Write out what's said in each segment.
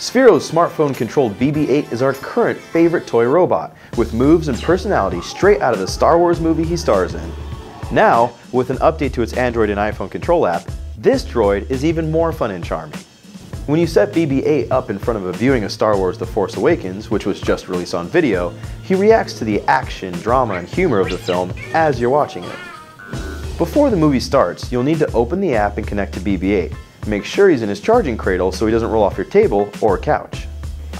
Sphero smartphone-controlled BB-8 is our current favorite toy robot, with moves and personality straight out of the Star Wars movie he stars in. Now, with an update to its Android and iPhone control app, this droid is even more fun and charming. When you set BB-8 up in front of a viewing of Star Wars The Force Awakens, which was just released on video, he reacts to the action, drama, and humor of the film as you're watching it. Before the movie starts, you'll need to open the app and connect to BB-8, Make sure he's in his charging cradle so he doesn't roll off your table or couch.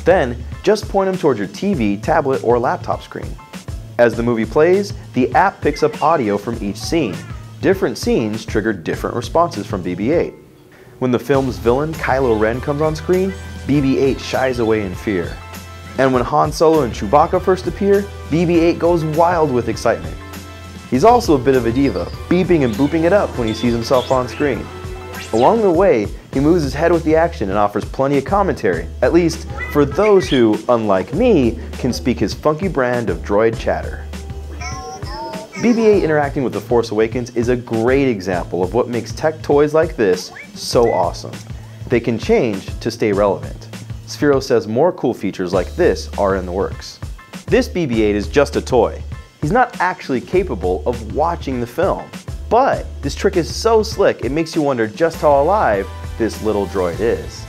Then, just point him towards your TV, tablet, or laptop screen. As the movie plays, the app picks up audio from each scene. Different scenes trigger different responses from BB-8. When the film's villain, Kylo Ren, comes on screen, BB-8 shies away in fear. And when Han Solo and Chewbacca first appear, BB-8 goes wild with excitement. He's also a bit of a diva, beeping and booping it up when he sees himself on screen. Along the way, he moves his head with the action and offers plenty of commentary, at least for those who, unlike me, can speak his funky brand of droid chatter. BB-8 interacting with The Force Awakens is a great example of what makes tech toys like this so awesome. They can change to stay relevant. Sphero says more cool features like this are in the works. This BB-8 is just a toy. He's not actually capable of watching the film. But this trick is so slick, it makes you wonder just how alive this little droid is.